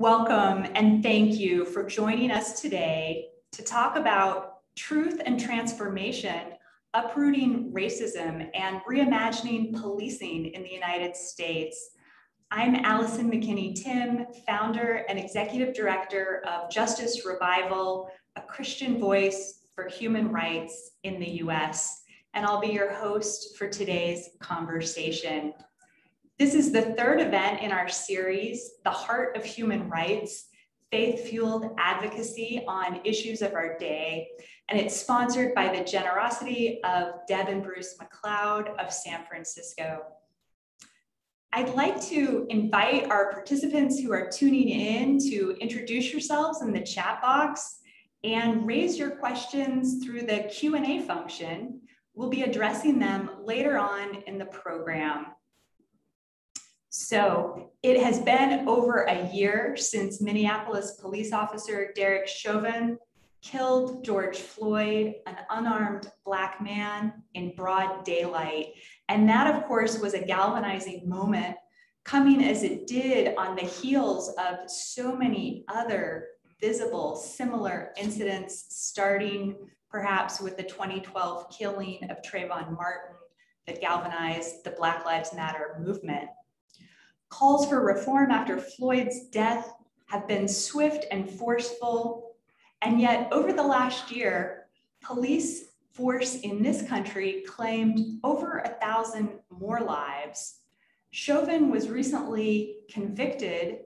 Welcome and thank you for joining us today to talk about truth and transformation, uprooting racism and reimagining policing in the United States. I'm Allison McKinney Tim, founder and executive director of Justice Revival, a Christian voice for human rights in the US, and I'll be your host for today's conversation. This is the third event in our series, The Heart of Human Rights, faith-fueled advocacy on issues of our day. And it's sponsored by the generosity of Deb and Bruce McLeod of San Francisco. I'd like to invite our participants who are tuning in to introduce yourselves in the chat box and raise your questions through the Q&A function. We'll be addressing them later on in the program. So it has been over a year since Minneapolis police officer Derek Chauvin killed George Floyd, an unarmed Black man in broad daylight. And that, of course, was a galvanizing moment coming as it did on the heels of so many other visible, similar incidents, starting perhaps with the 2012 killing of Trayvon Martin that galvanized the Black Lives Matter movement. Calls for reform after Floyd's death have been swift and forceful. And yet, over the last year, police force in this country claimed over a thousand more lives. Chauvin was recently convicted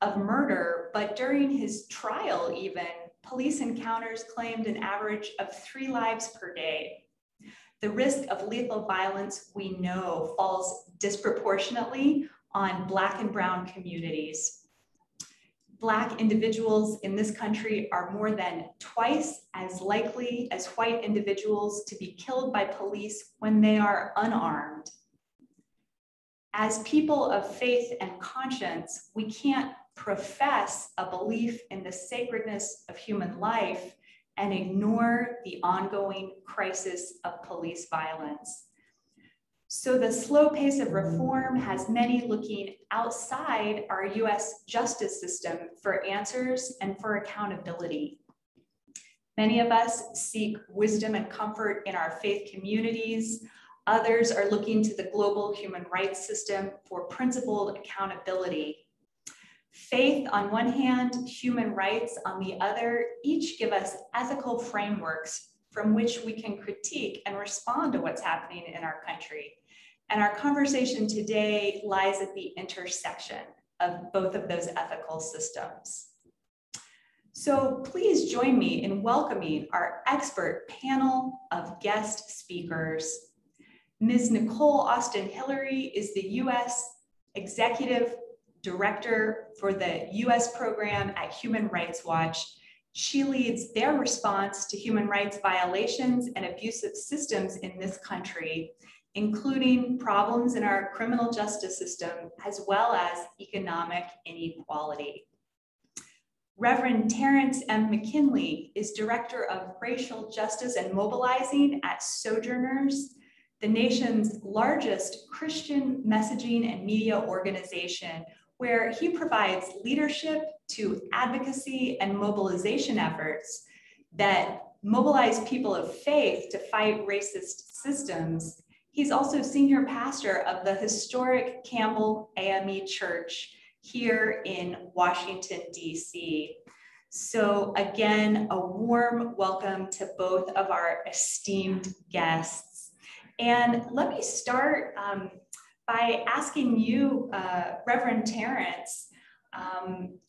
of murder, but during his trial, even, police encounters claimed an average of three lives per day. The risk of lethal violence, we know, falls disproportionately on Black and Brown communities. Black individuals in this country are more than twice as likely as white individuals to be killed by police when they are unarmed. As people of faith and conscience, we can't profess a belief in the sacredness of human life and ignore the ongoing crisis of police violence. So the slow pace of reform has many looking outside our US justice system for answers and for accountability. Many of us seek wisdom and comfort in our faith communities. Others are looking to the global human rights system for principled accountability. Faith on one hand, human rights on the other, each give us ethical frameworks from which we can critique and respond to what's happening in our country. And our conversation today lies at the intersection of both of those ethical systems. So please join me in welcoming our expert panel of guest speakers. Ms. Nicole Austin Hillery is the US Executive Director for the US program at Human Rights Watch. She leads their response to human rights violations and abusive systems in this country including problems in our criminal justice system, as well as economic inequality. Reverend Terrance M. McKinley is Director of Racial Justice and Mobilizing at Sojourners, the nation's largest Christian messaging and media organization, where he provides leadership to advocacy and mobilization efforts that mobilize people of faith to fight racist systems He's also senior pastor of the historic Campbell AME Church here in Washington, D.C. So again, a warm welcome to both of our esteemed guests. And let me start um, by asking you, uh, Reverend Terrance, um,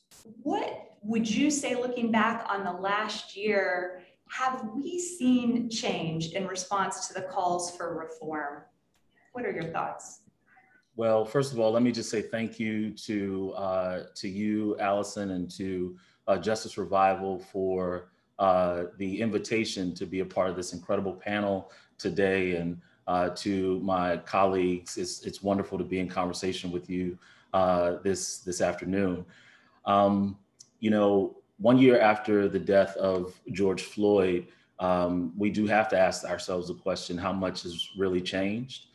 what would you say looking back on the last year have we seen change in response to the calls for reform? What are your thoughts? Well, first of all, let me just say thank you to uh, to you, Allison, and to uh, Justice Revival for uh, the invitation to be a part of this incredible panel today, and uh, to my colleagues. It's it's wonderful to be in conversation with you uh, this this afternoon. Um, you know, one year after the death of George Floyd, um, we do have to ask ourselves the question: How much has really changed?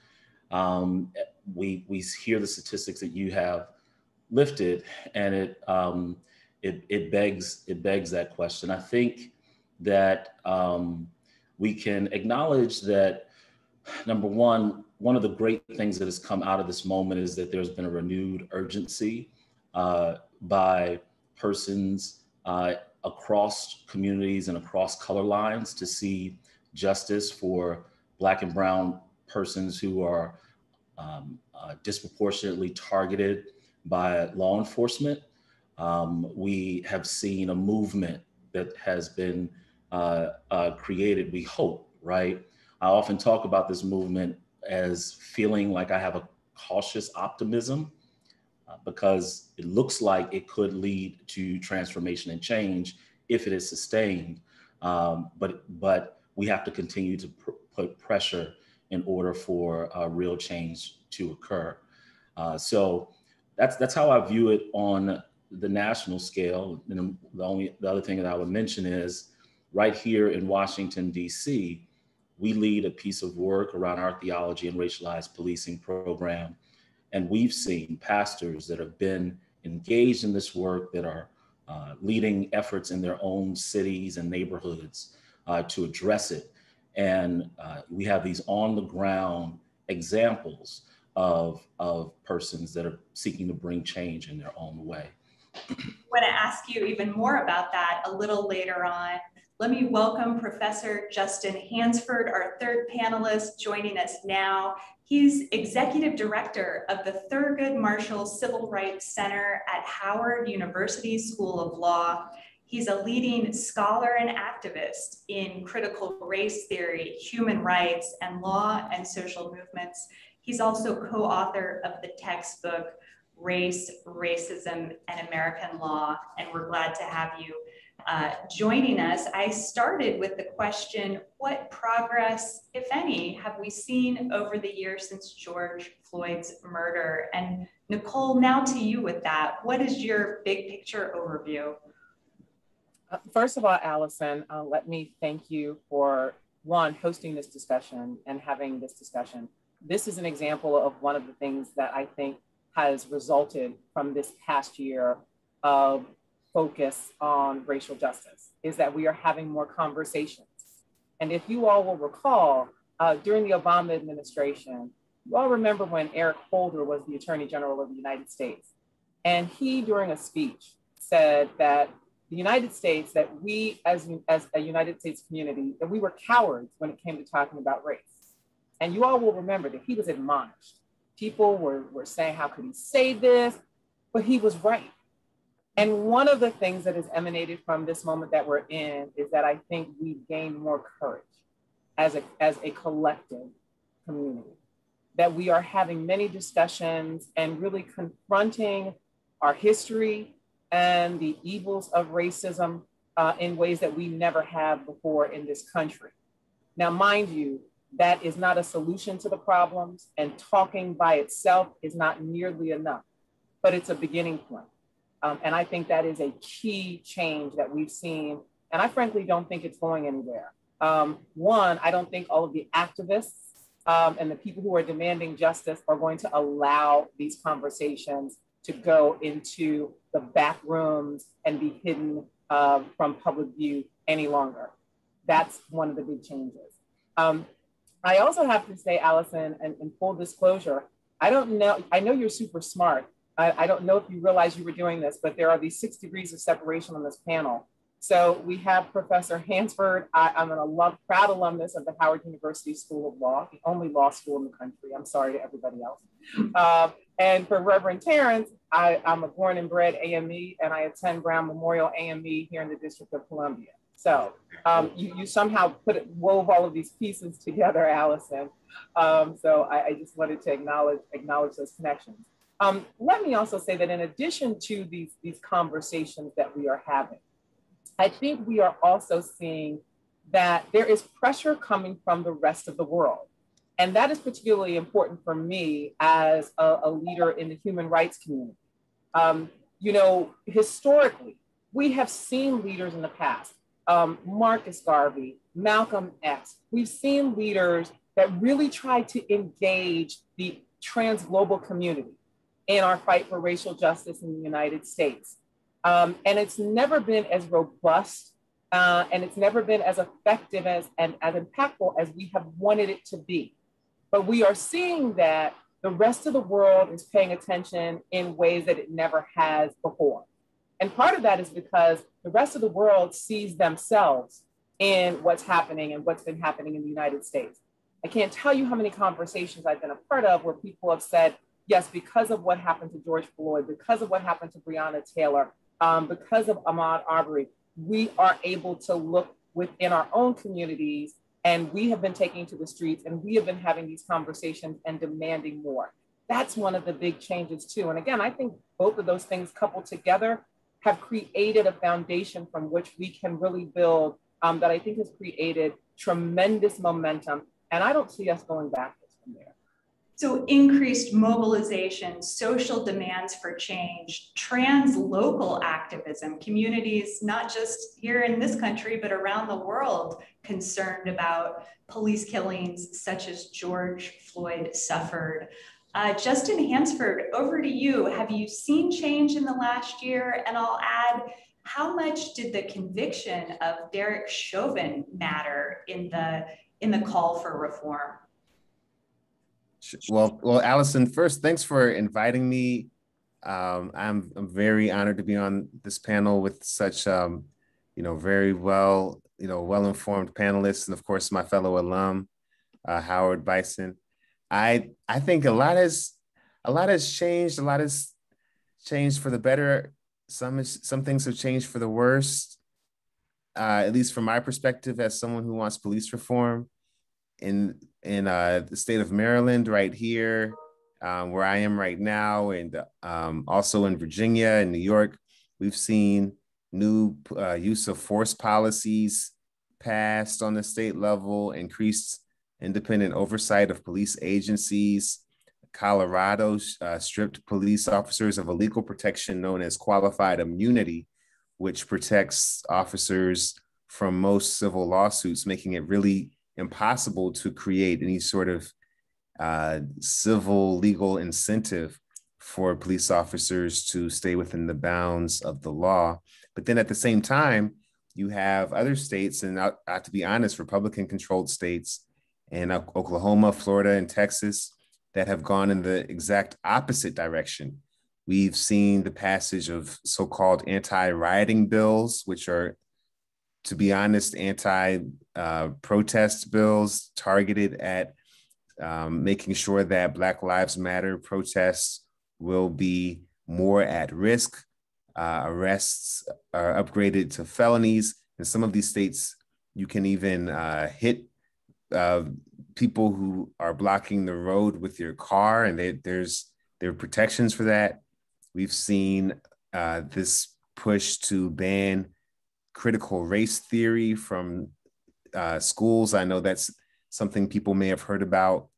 Um, we we hear the statistics that you have lifted, and it um, it it begs it begs that question. I think that um, we can acknowledge that number one, one of the great things that has come out of this moment is that there's been a renewed urgency uh, by persons uh, across communities and across color lines to see justice for Black and Brown persons who are um, uh, disproportionately targeted by law enforcement. Um, we have seen a movement that has been uh, uh, created, we hope, right? I often talk about this movement as feeling like I have a cautious optimism because it looks like it could lead to transformation and change if it is sustained. Um, but but we have to continue to pr- put pressure in order for uh, real change to occur. Uh, so that's that's how I view it on the national scale. And the only the other thing that I would mention is right here in Washington D.C. We lead a piece of work around our theology and racialized policing program, and we've seen pastors that have been engaged in this work that are uh, leading efforts in their own cities and neighborhoods uh, to address it. And uh, we have these on the ground examples of, of persons that are seeking to bring change in their own way. I want to ask you even more about that a little later on. Let me welcome Professor Justin Hansford, our third panelist, joining us now. He's executive director of the Thurgood Marshall Civil Rights Center at Howard University School of Law. He's a leading scholar and activist in critical race theory, human rights, and law and social movements. He's also co author of the textbook Race, Racism, and American Law, and we're glad to have you uh, joining us. I started with the question What progress, if any, have we seen over the years since George Floyd's murder? And Nicole, now to you with that. What is your big picture overview? Uh, first of all, Allison, uh, let me thank you for one, hosting this discussion and having this discussion. This is an example of one of the things that I think has resulted from this past year of focus on racial justice, is that we are having more conversations. And if you all will recall, uh, during the Obama administration, you all remember when Eric Holder was the Attorney General of the United States. And he, during a speech, said that the United States, that we as, as a United States community, that we were cowards when it came to talking about race. And you all will remember that he was admonished. People were, were saying, how could he say this? But he was right. And one of the things that has emanated from this moment that we're in is that I think we've gained more courage as a, as a collective community, that we are having many discussions and really confronting our history, and the evils of racism uh, in ways that we never have before in this country. Now, mind you, that is not a solution to the problems, and talking by itself is not nearly enough, but it's a beginning point. Um, and I think that is a key change that we've seen. And I frankly don't think it's going anywhere. Um, one, I don't think all of the activists um, and the people who are demanding justice are going to allow these conversations to go into the back rooms and be hidden uh, from public view any longer. That's one of the big changes. Um, I also have to say, Allison, and in full disclosure, I don't know, I know you're super smart. I, I don't know if you realize you were doing this, but there are these six degrees of separation on this panel. So we have Professor Hansford. I, am an alum, proud alumnus of the Howard University School of Law, the only law school in the country. I'm sorry to everybody else. Um, and for Reverend Terrance, I, am a born and bred AME, and I attend Brown Memorial AME here in the District of Columbia. So um, you, you, somehow put it, wove all of these pieces together, Allison. Um, so I, I, just wanted to acknowledge acknowledge those connections. Um, let me also say that in addition to these, these conversations that we are having, I think we are also seeing that there is pressure coming from the rest of the world. And that is particularly important for me as a, a leader in the human rights community. Um, you know, historically, we have seen leaders in the past, um, Marcus Garvey, Malcolm X. We've seen leaders that really tried to engage the trans global community. In our fight for racial justice in the United States. Um, and it's never been as robust uh, and it's never been as effective as, and as impactful as we have wanted it to be. But we are seeing that the rest of the world is paying attention in ways that it never has before. And part of that is because the rest of the world sees themselves in what's happening and what's been happening in the United States. I can't tell you how many conversations I've been a part of where people have said, yes, because of what happened to George Floyd, because of what happened to Breonna Taylor, um, because of Ahmaud Arbery, we are able to look within our own communities and we have been taking to the streets and we have been having these conversations and demanding more. That's one of the big changes, too. And again, I think both of those things coupled together have created a foundation from which we can really build um, that I think has created tremendous momentum. And I don't see us going there. So, increased mobilization, social demands for change, trans local activism, communities, not just here in this country, but around the world, concerned about police killings such as George Floyd suffered. Uh, Justin Hansford, over to you. Have you seen change in the last year? And I'll add, how much did the conviction of Derek Chauvin matter in the in the call for reform? Well, well, Allison, first, thanks for inviting me. Um, I'm, I'm very honored to be on this panel with such, um, you know, very well, you know, well-informed panelists, and of course, my fellow alum, uh, Howard Bison. I I think a lot has a lot has changed. A lot has changed for the better. Some some things have changed for the worst. Uh, at least from my perspective, as someone who wants police reform, in in uh, the state of Maryland, right here, um, where I am right now, and um, also in Virginia and New York, we've seen new uh, use of force policies passed on the state level, increased independent oversight of police agencies. Colorado uh, stripped police officers of a legal protection known as qualified immunity, which protects officers from most civil lawsuits, making it really impossible to create any sort of uh, civil legal incentive for police officers to stay within the bounds of the law. But then at the same time, you have other states, and I, I to be honest, Republican controlled states in Oklahoma, Florida, and Texas that have gone in the exact opposite direction. We've seen the passage of so called anti rioting bills, which are to be honest, anti uh, protest bills targeted at um, making sure that Black Lives Matter protests will be more at risk. Uh, arrests are upgraded to felonies. In some of these states, you can even uh, hit uh, people who are blocking the road with your car, and they, there's there are protections for that. We've seen uh, this push to ban critical race theory from uh, schools. I know that's something people may have heard about.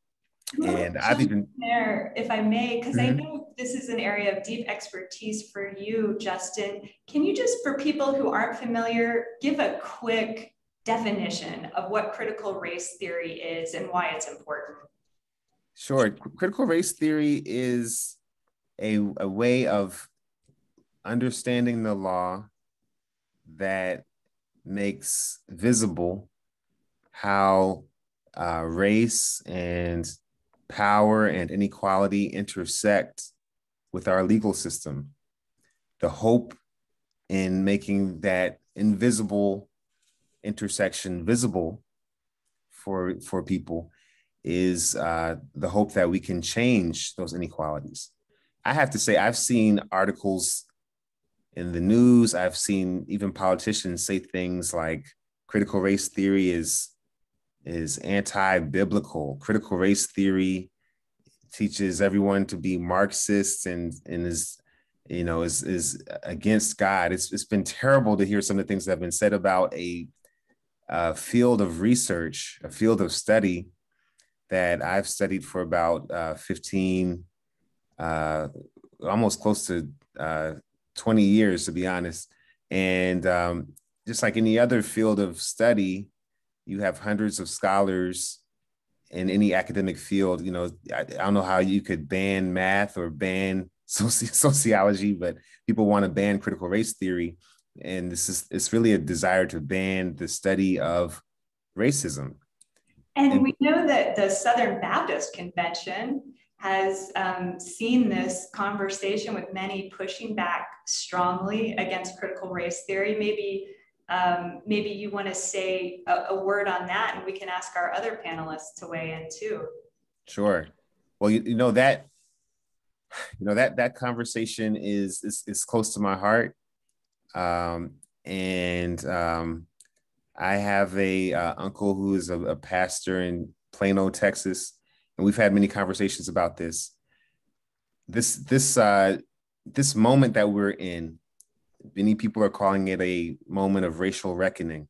And I've even there, if I may, because mm-hmm. I know this is an area of deep expertise for you, Justin. Can you just, for people who aren't familiar, give a quick definition of what critical race theory is and why it's important? Sure. Critical race theory is a, a way of understanding the law that makes visible how uh, race and power and inequality intersect with our legal system. The hope in making that invisible intersection visible for, for people is uh, the hope that we can change those inequalities. I have to say, I've seen articles in the news. I've seen even politicians say things like critical race theory is is anti-biblical. Critical race theory teaches everyone to be Marxists and and is you know is is against God. It's it's been terrible to hear some of the things that have been said about a, a field of research, a field of study that I've studied for about uh, 15, uh, almost close to uh, 20 years, to be honest. And um, just like any other field of study, you have hundreds of scholars in any academic field, you know, I, I don't know how you could ban math or ban soci- sociology, but people want to ban critical race theory. And this is, it's really a desire to ban the study of racism. And, and we know that the Southern Baptist Convention has um, seen this conversation with many pushing back strongly against critical race theory. Maybe um, maybe you want to say a, a, word on that, and we can ask our other panelists to weigh in too. Sure. Well, you, you know that you know that that conversation is is, is close to my heart, um, and um, I have a uh, uncle who is a, a pastor in Plano, Texas, and we've had many conversations about this. This this uh, this moment that we're in, many people are calling it a moment of racial reckoning.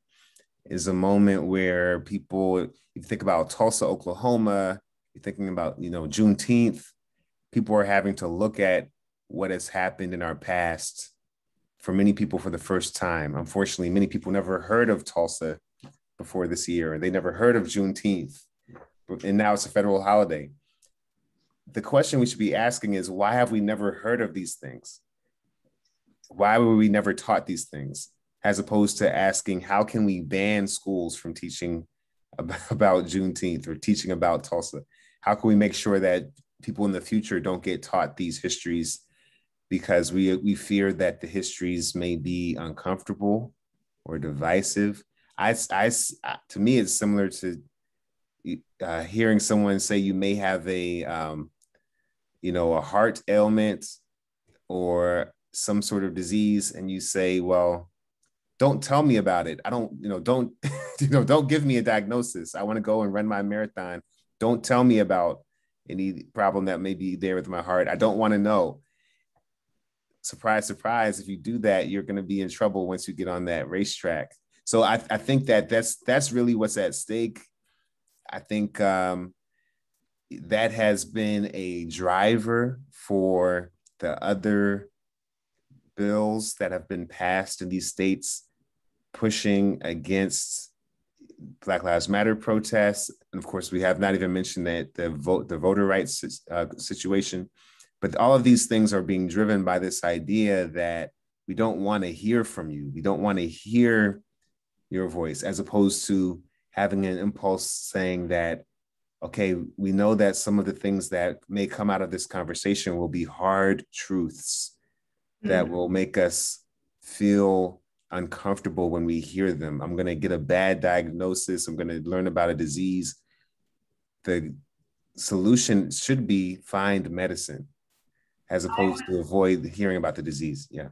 Is a moment where people, if you think about Tulsa, Oklahoma, you're thinking about you know Juneteenth. People are having to look at what has happened in our past for many people for the first time. Unfortunately, many people never heard of Tulsa before this year. They never heard of Juneteenth, and now it's a federal holiday. The question we should be asking is why have we never heard of these things? Why were we never taught these things? As opposed to asking, how can we ban schools from teaching about Juneteenth or teaching about Tulsa? How can we make sure that people in the future don't get taught these histories because we we fear that the histories may be uncomfortable or divisive. I, I to me, it's similar to uh, hearing someone say you may have a um, you know a heart ailment or some sort of disease, and you say, well, don't tell me about it. I don't, you know, don't, you know, don't give me a diagnosis. I want to go and run my marathon. Don't tell me about any problem that may be there with my heart. I don't want to know surprise, surprise, if you do that, you're going to be in trouble once you get on that racetrack. So I, I think that that's that's really what's at stake. I think um, that has been a driver for the other bills that have been passed in these states pushing against Black Lives Matter protests, and of course, we have not even mentioned that the vote, the voter rights uh, situation. But all of these things are being driven by this idea that we don't want to hear from you. We don't want to hear your voice, as opposed to having an impulse saying that, okay, we know that some of the things that may come out of this conversation will be hard truths. That mm. will make us feel uncomfortable when we hear them. I'm going to get a bad diagnosis. I'm going to learn about a disease. The solution should be find medicine as opposed to avoid hearing about the disease. Yeah.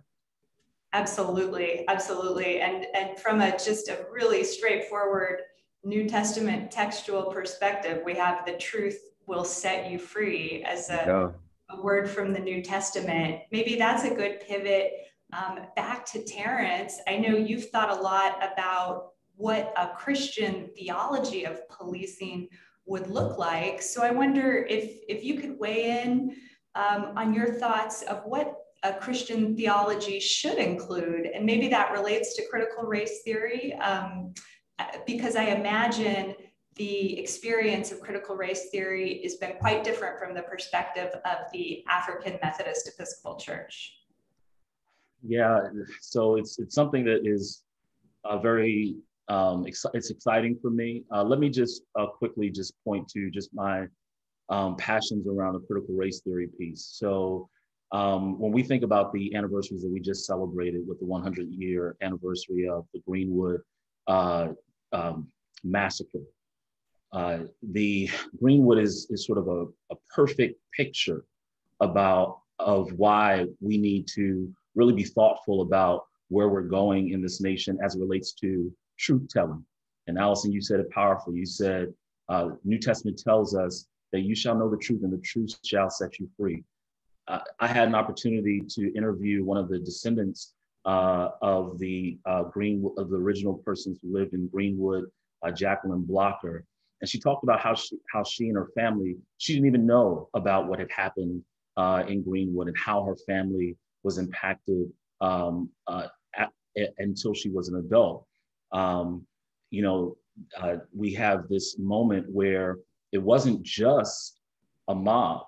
Absolutely, absolutely. And and from a just a really straightforward New Testament textual perspective, we have the truth will set you free as a, a word from the New Testament. Maybe that's a good pivot um, back to Terrance. I know you've thought a lot about what a Christian theology of policing would look like. So I wonder if if you could weigh in um, on your thoughts of what a Christian theology should include. And maybe that relates to critical race theory, um, because I imagine the experience of critical race theory has been quite different from the perspective of the African Methodist Episcopal Church. Yeah, so it's it's something that is uh, very um, ex- it's exciting for me. Uh, let me just uh, quickly just point to just my um, passions around the critical race theory piece. So um, when we think about the anniversaries that we just celebrated with the 100 year anniversary of the Greenwood uh, um, massacre, uh, the Greenwood is, is sort of a, a perfect picture about of why we need to really be thoughtful about where we're going in this nation as it relates to truth telling. And Allison, you said it powerfully. You said uh, New Testament tells us that you shall know the truth and the truth shall set you free. Uh, I had an opportunity to interview one of the descendants uh, of the uh, Green of the original persons who lived in Greenwood, uh, Jacqueline Blocker, and she talked about how she how she and her family she didn't even know about what had happened uh, in Greenwood and how her family was impacted um, uh, at, until she was an adult. Um, you know, we have this moment where it wasn't just a mob,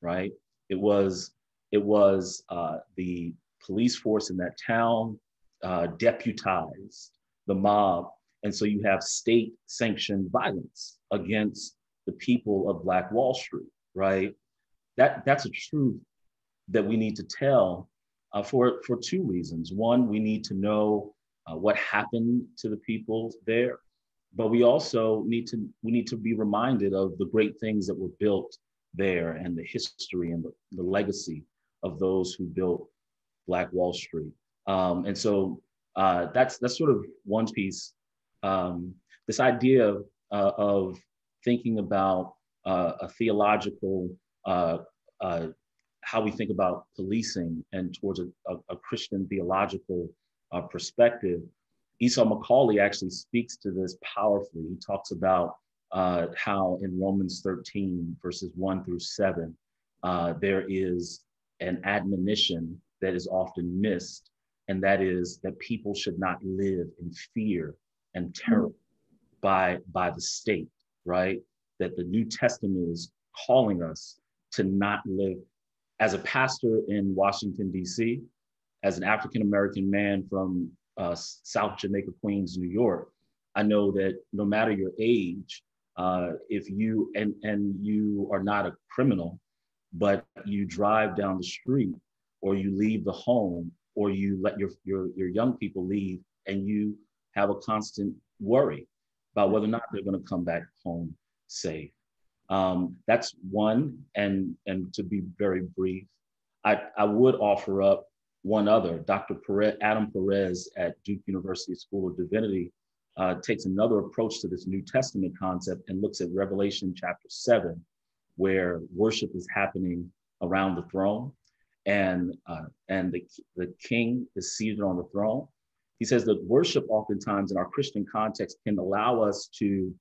right? It was it was uh, the police force in that town uh, deputized the mob, and so you have state sanctioned violence against the people of Black Wall Street, right? That that's a truth that we need to tell uh, for for two reasons. One, we need to know uh, what happened to the people there, but we also need to we need to be reminded of the great things that were built there and the history and the, the legacy of those who built Black Wall Street. Um, and so uh, that's that's sort of one piece. Um, this idea uh, of thinking about uh, a theological uh, uh, how we think about policing and towards a, a, a Christian theological uh, perspective. Esau McCaulley actually speaks to this powerfully. He talks about uh, how in Romans 13, verses 1 through 7, uh, there is an admonition that is often missed, and that is that people should not live in fear and terror mm-hmm. by, by the state, right? That the New Testament is calling us to not live as a pastor in Washington, D.C., as an African American man from uh, South Jamaica, Queens, New York, I know that no matter your age, uh, if you and and you are not a criminal, but you drive down the street or you leave the home or you let your your your young people leave and you have a constant worry about whether or not they're going to come back home safe. Um, that's one, and and to be very brief, I, I would offer up one other. Dr. Perez, Adam Perez at Duke University School of Divinity uh, takes another approach to this New Testament concept and looks at Revelation chapter seven, where worship is happening around the throne, and uh, and the the King is seated on the throne. He says that worship, oftentimes in our Christian context, can allow us to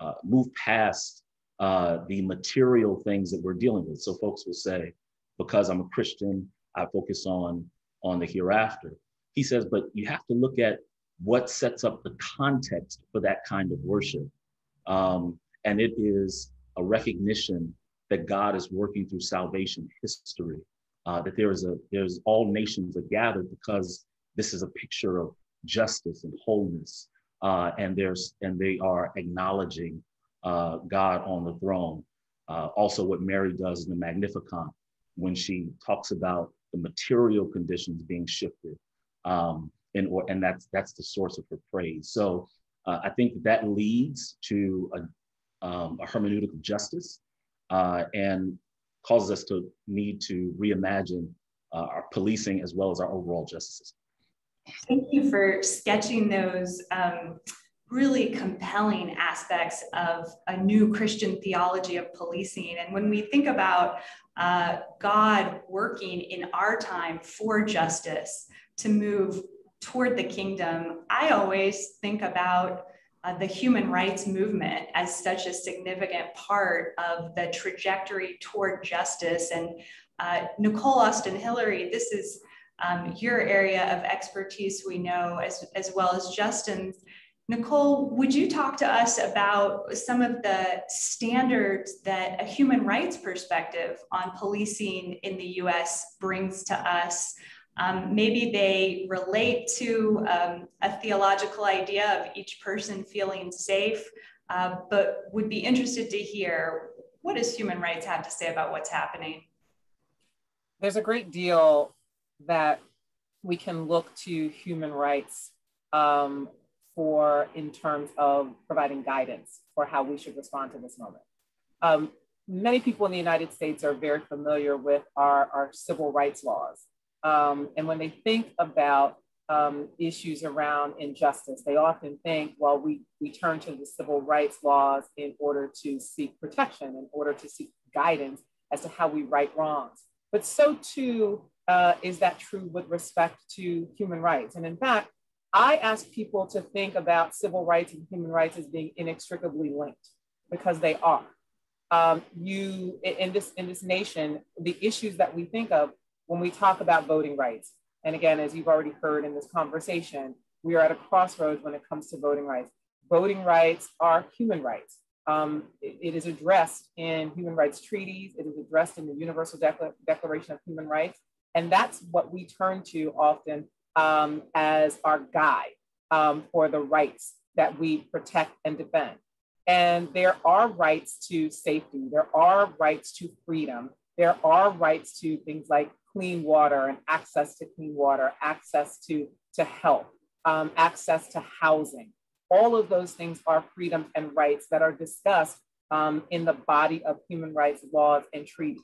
uh, move past uh, the material things that we're dealing with. So folks will say, because I'm a Christian, I focus on on the hereafter. He says, but you have to look at what sets up the context for that kind of worship. Um, and it is a recognition that God is working through salvation history, uh, that there is a there's all nations are gathered because this is a picture of justice and wholeness, uh, and there's and they are acknowledging uh, God on the throne. Uh, also, what Mary does in the Magnificat when she talks about the material conditions being shifted, um, and or and that's that's the source of her praise. So uh, I think that leads to a, um, a hermeneutic of justice uh, and causes us to need to reimagine uh, our policing as well as our overall justice system. Thank you for sketching those um, really compelling aspects of a new Christian theology of policing. And when we think about uh, God working in our time for justice to move toward the kingdom, I always think about uh, the human rights movement as such a significant part of the trajectory toward justice. And uh, Nicole Austin Hillery, this is um, your area of expertise, we know, as, as well as Justin's. Nicole, would you talk to us about some of the standards that a human rights perspective on policing in the US brings to us? Um, maybe they relate to um, a theological idea of each person feeling safe, uh, but would be interested to hear what does human rights have to say about what's happening? There's a great deal that we can look to human rights um, for in terms of providing guidance for how we should respond to this moment. Um, many people in the United States are very familiar with our, our civil rights laws. Um, and when they think about um, issues around injustice, they often think, well, we, we turn to the civil rights laws in order to seek protection, in order to seek guidance as to how we right wrongs. But so too uh, is that true with respect to human rights. And in fact, I ask people to think about civil rights and human rights as being inextricably linked because they are. Um, you in this in this nation, the issues that we think of when we talk about voting rights, and again, as you've already heard in this conversation, we are at a crossroads when it comes to voting rights. Voting rights are human rights. Um, it, it is addressed in human rights treaties. It is addressed in the Universal Declaration of Human Rights. And that's what we turn to often um, as our guide um, for the rights that we protect and defend. And there are rights to safety, there are rights to freedom, there are rights to things like clean water and access to clean water, access to, to health, um, access to housing. All of those things are freedoms and rights that are discussed um, in the body of human rights laws and treaties.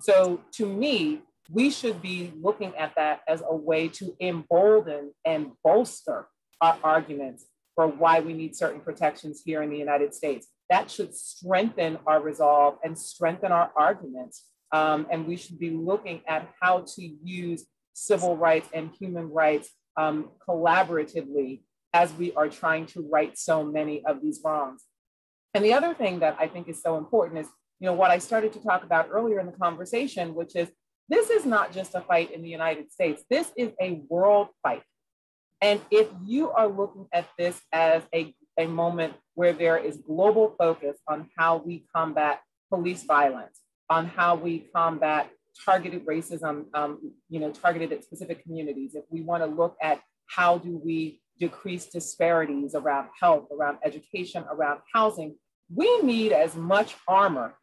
So to me, we should be looking at that as a way to embolden and bolster our arguments for why we need certain protections here in the United States. That should strengthen our resolve and strengthen our arguments. Um, and we should be looking at how to use civil rights and human rights um, collaboratively as we are trying to right so many of these wrongs. And the other thing that I think is so important is, you know, what I started to talk about earlier in the conversation, which is this is not just a fight in the United States. This is a world fight. And if you are looking at this as a, a moment where there is global focus on how we combat police violence, on how we combat targeted racism, um, you know, targeted at specific communities, if we want to look at how do we decrease disparities around health, around education, around housing, we need as much armor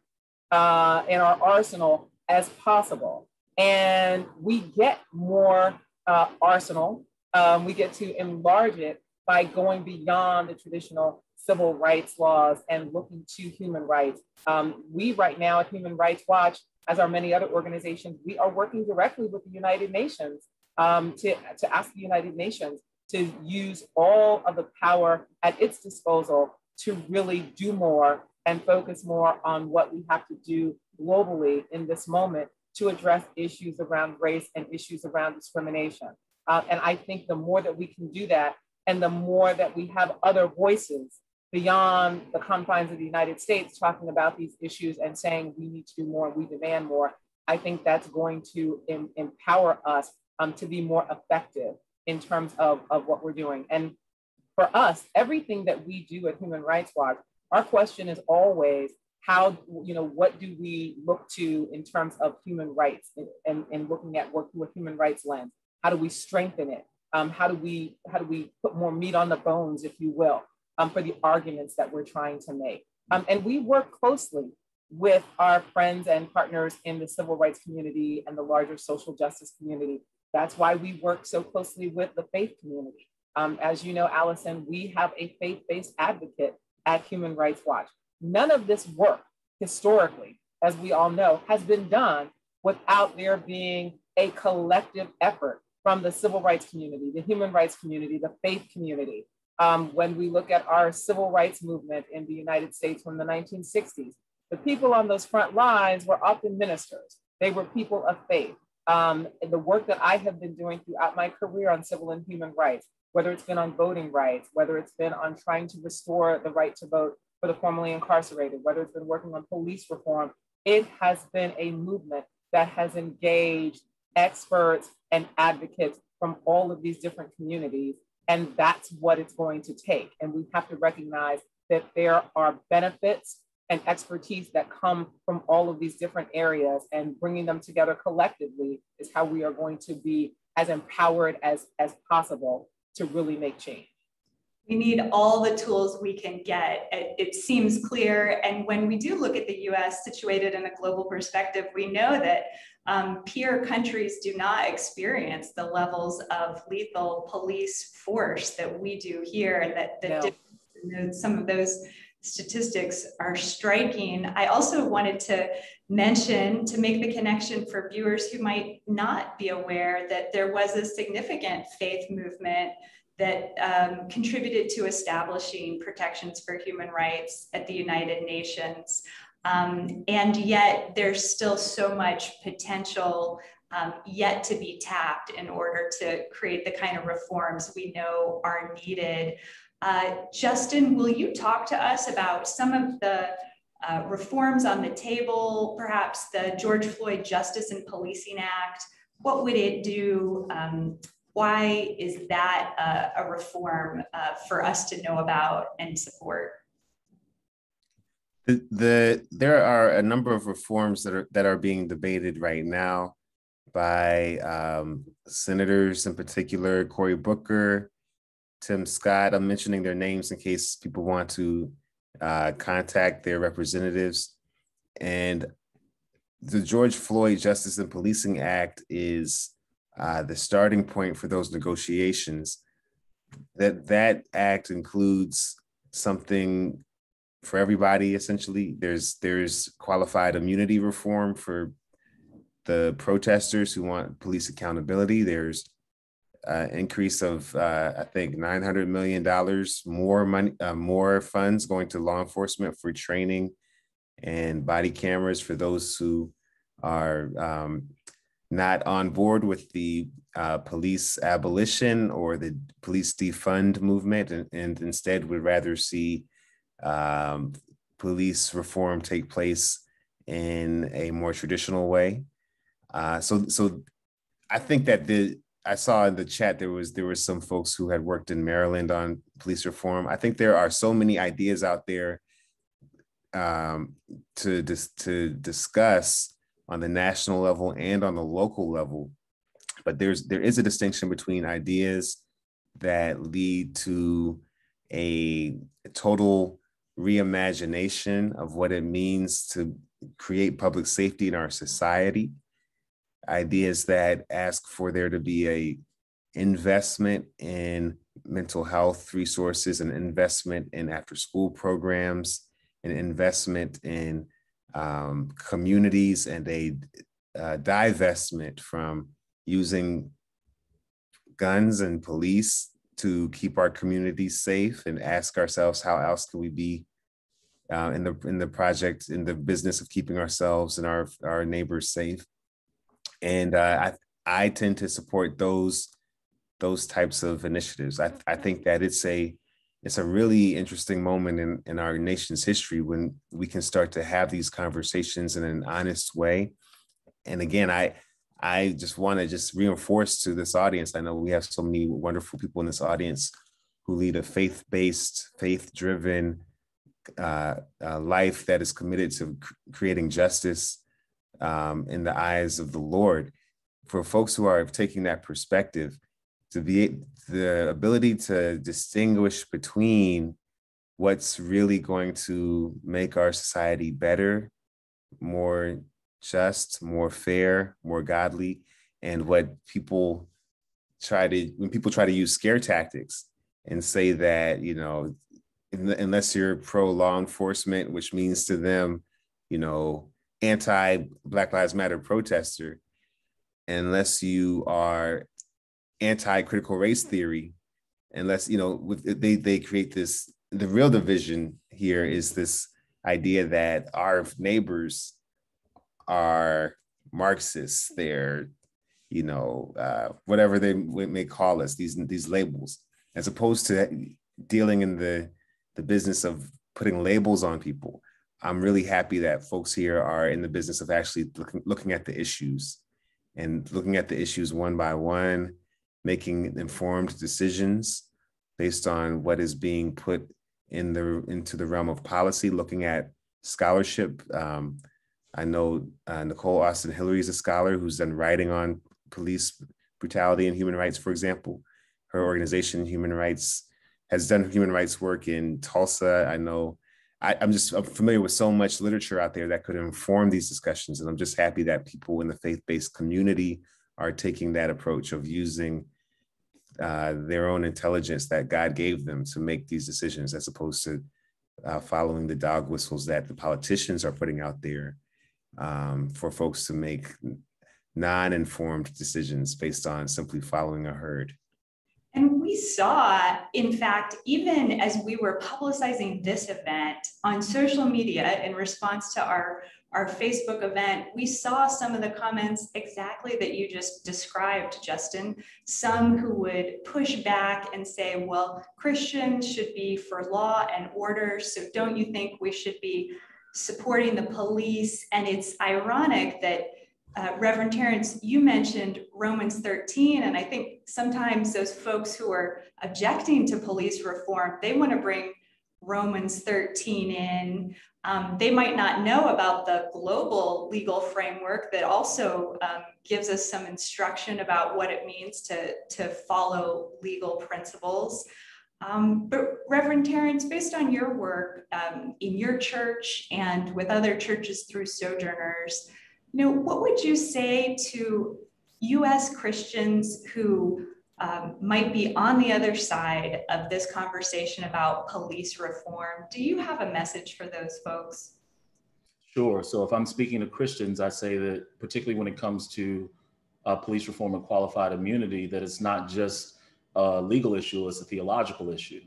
uh, in our arsenal as possible. And we get more uh, arsenal, um, we get to enlarge it by going beyond the traditional civil rights laws and looking to human rights. Um, we right now at Human Rights Watch, as are many other organizations, we are working directly with the United Nations um, to, to ask the United Nations to use all of the power at its disposal to really do more and focus more on what we have to do globally in this moment to address issues around race and issues around discrimination. Uh, and I think the more that we can do that, and the more that we have other voices beyond the confines of the United States talking about these issues and saying we need to do more, we demand more, I think that's going to em- empower us um, to be more effective in terms of, of what we're doing. And for us, everything that we do at Human Rights Watch, our question is always how you know what do we look to in terms of human rights and, and, and looking at what through a human rights lens? How do we strengthen it? Um, how do we how do we put more meat on the bones if you will um, for the arguments that we're trying to make? Um, and we work closely with our friends and partners in the civil rights community and the larger social justice community. That's why we work so closely with the faith community. Um, as you know allison we have a faith-based advocate at human rights watch None of this work historically, as we all know, has been done without there being a collective effort from the civil rights community, the human rights community, the faith community. Um, when we look at our civil rights movement in the United States from the 1960s, the people on those front lines were often ministers. They were people of faith. Um, the work that I have been doing throughout my career on civil and human rights, whether it's been on voting rights, whether it's been on trying to restore the right to vote for the formerly incarcerated, whether it's been working on police reform, it has been a movement that has engaged experts and advocates from all of these different communities. And that's what it's going to take. And we have to recognize that there are benefits and expertise that come from all of these different areas and bringing them together collectively is how we are going to be as empowered as, as possible to really make change we need all the tools we can get. It, it, seems clear. And when we do look at the US situated in a global perspective, we know that um, peer countries do not experience the levels of lethal police force that we do here, and that, that no. some of those statistics are striking. I also wanted to mention to make the connection for viewers who might not be aware that there was a significant faith movement that um, contributed to establishing protections for human rights at the United Nations. Um, and yet there's still so much potential um, yet to be tapped in order to create the kind of reforms we know are needed. Uh, Justin, will you talk to us about some of the uh, reforms on the table, perhaps the George Floyd Justice and Policing Act? What would it do um, why is that a, reform uh, for us to know about and support? The, the there are a number of reforms that are that are being debated right now by um, senators in particular, Cory Booker, Tim Scott. I'm mentioning their names in case people want to uh, contact their representatives. And the George Floyd Justice and Policing Act is uh, the starting point for those negotiations. That that act includes something for everybody essentially there's there's qualified immunity reform for the protesters who want police accountability there's uh, increase of uh, i think 900 million dollars more money uh, more funds going to law enforcement for training and body cameras for those who are um, not on board with the uh, police abolition or the police defund movement and, and instead would rather see um, police reform take place in a more traditional way. Uh, so, so I think that the I saw in the chat there was there was some folks who had worked in Maryland on police reform. I think there are so many ideas out there um, to dis- to discuss on the national level and on the local level, but there's there is a distinction between ideas that lead to a, total reimagination of what it means to create public safety in our society. Ideas that ask for there to be a investment in mental health resources and investment in after school programs and investment in um, communities and a uh, divestment from using guns and police to keep our communities safe and ask ourselves how else can we be uh, in the in the project in the business of keeping ourselves and our our neighbors safe? And uh, I I tend to support those those types of initiatives. I, I think that it's a it's a really interesting moment in, in our nation's history when we can start to have these conversations in an honest way and again I I just want to just reinforce to this audience. I know we have so many wonderful people in this audience who lead a faith-based, faith-driven uh, uh, life that is committed to cr- creating justice um, in the eyes of the Lord. For folks who are taking that perspective, to be the ability to distinguish between what's really going to make our society better, more just, more fair, more godly, and what people try to when people try to use scare tactics and say that you know unless you're pro law enforcement, which means to them, you know, anti Black Lives Matter protester, unless you are anti critical race theory, unless you know they they create this. The real division here is this idea that our neighbors are Marxists. They're, you know, uh, whatever they may call us, these these labels, as opposed to dealing in the the business of putting labels on people. I'm really happy that folks here are in the business of actually looking, looking at the issues and looking at the issues one by one, making informed decisions based on what is being put in the into the realm of policy, looking at scholarship. Um, I know uh, Nicole Austin Hillery is a scholar who's done writing on police brutality and human rights, for example. Her organization, Human Rights, has done human rights work in Tulsa. I know I, am just I'm familiar with so much literature out there that could inform these discussions. And I'm just happy that people in the faith-based community are taking that approach of using uh, their own intelligence that God gave them to make these decisions as opposed to uh, following the dog whistles that the politicians are putting out there um, for folks to make non-informed decisions based on simply following a herd. And we saw, in fact, even as we were publicizing this event on social media in response to our, our Facebook event, we saw some of the comments exactly that you just described, Justin. Some who would push back and say, well, Christians should be for law and order. So don't you think we should be supporting the police. And it's ironic that uh, Reverend Terrance, you mentioned Romans 13, and I think sometimes those folks who are objecting to police reform, they want to bring Romans 13 in. Um, they might not know about the global legal framework that also um, gives us some instruction about what it means to, to follow legal principles. Um, but Reverend Terrance, based on your work um, in your church and with other churches through Sojourners, you know, what would you say to U.S. Christians who um, might be on the other side of this conversation about police reform? Do you have a message for those folks? Sure. So if I'm speaking to Christians, I say that particularly when it comes to uh, police reform and qualified immunity, that it's not just a legal issue, it's a theological issue.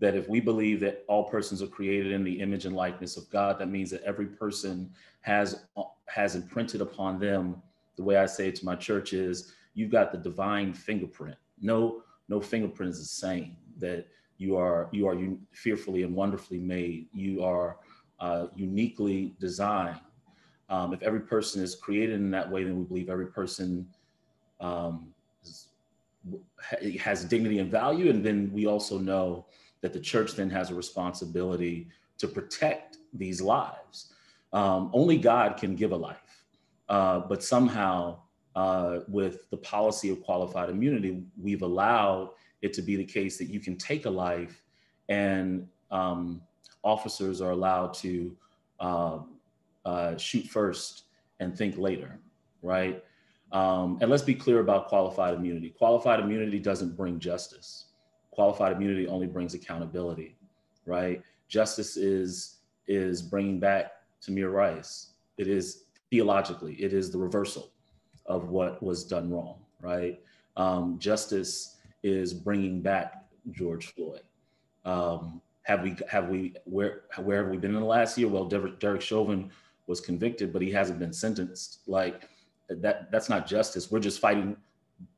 That if we believe that all persons are created in the image and likeness of God, that means that every person has has imprinted upon them. The way I say it to my church is, you've got the divine fingerprint. No, no fingerprint is the same. That you are you are fearfully and wonderfully made. You are uh, uniquely designed. Um, if every person is created in that way, then we believe every person um, is, has dignity and value. And then we also know that the church then has a responsibility to protect these lives. Um, only God can give a life, uh, but somehow uh, with the policy of qualified immunity, we've allowed it to be the case that you can take a life and um, officers are allowed to uh, uh, shoot first and think later, right? Um, and let's be clear about qualified immunity. Qualified immunity doesn't bring justice. Qualified immunity only brings accountability, right? Justice is is bringing back Tamir Rice. It is theologically, it is the reversal of what was done wrong, right? Um, justice is bringing back George Floyd. Um, have we have we where where have we been in the last year? Well, Derek Chauvin was convicted, but he hasn't been sentenced. Like that that's not justice. We're just fighting.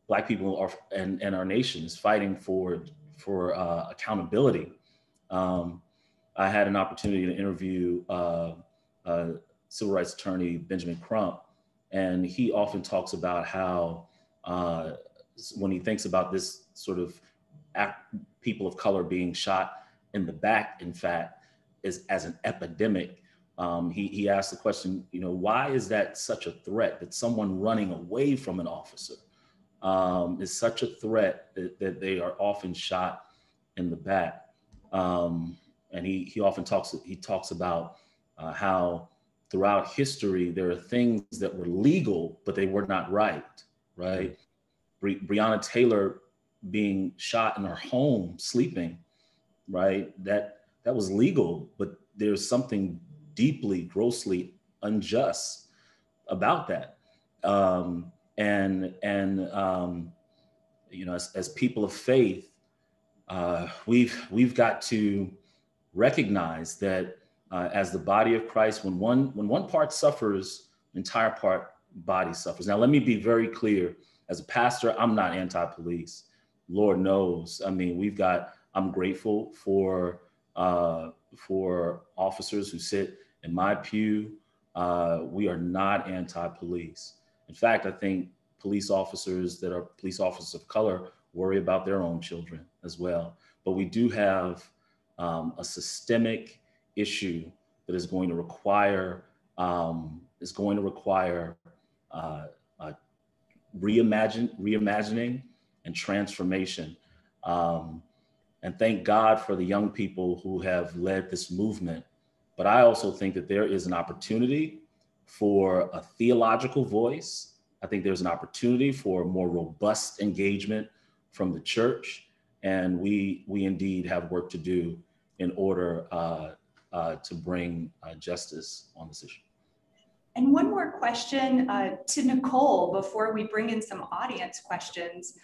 Black people are and and our nation is fighting for for uh, accountability. Um, I had an opportunity to interview uh, uh, civil rights attorney Benjamin Crump, and he often talks about how uh, when he thinks about this sort of people of color being shot in the back, in fact, is as an epidemic. Um, he, he asked the question, you know, why is that such a threat that someone running away from an officer um, is such a threat that, that, they are often shot in the back? Um, and he, he often talks, he talks about uh, how throughout history, there are things that were legal, but they were not right, right? Bre- Breonna Taylor being shot in her home, sleeping, right? That that was legal, but there's something deeply, grossly unjust about that. Um, and and um, you know, as, as people of faith, uh, we've we've got to recognize that uh, as the body of Christ, when one when one part suffers, entire part body suffers. Now, let me be very clear. As a pastor, I'm not anti-police. Lord knows. I mean, we've got. I'm grateful for uh, for officers who sit in my pew. Uh, we are not anti-police. In fact, I think police officers that are police officers of color worry about their own children as well. But we do have um, a systemic issue that is going to require um, is going to require uh, reimagine, reimagining and transformation. Um, and thank God for the young people who have led this movement. But I also think that there is an opportunity for a theological voice. I think there's an opportunity for more robust engagement from the church. And we, we indeed have work to do in order uh, uh, to bring uh, justice on this issue. And one more question uh, to Nicole before we bring in some audience questions.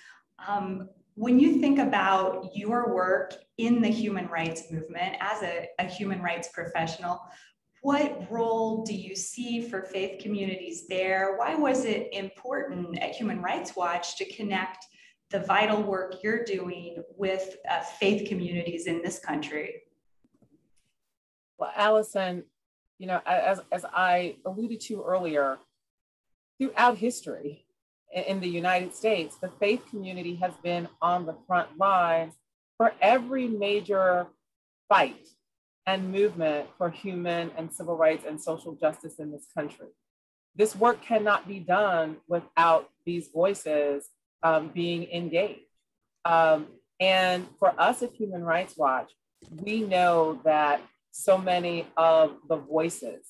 Um, when you think about your work in the human rights movement as a, a human rights professional, what role do you see for faith communities there? Why was it important at Human Rights Watch to connect the vital work you're doing with uh, faith communities in this country? Well, Allison, you know, as, as I alluded to earlier, throughout history in the United States, the faith community has been on the front lines for every major fight and movement for human and civil rights and social justice in this country. This work cannot be done without these voices um, being engaged. Um, and for us at Human Rights Watch, we know that so many of the voices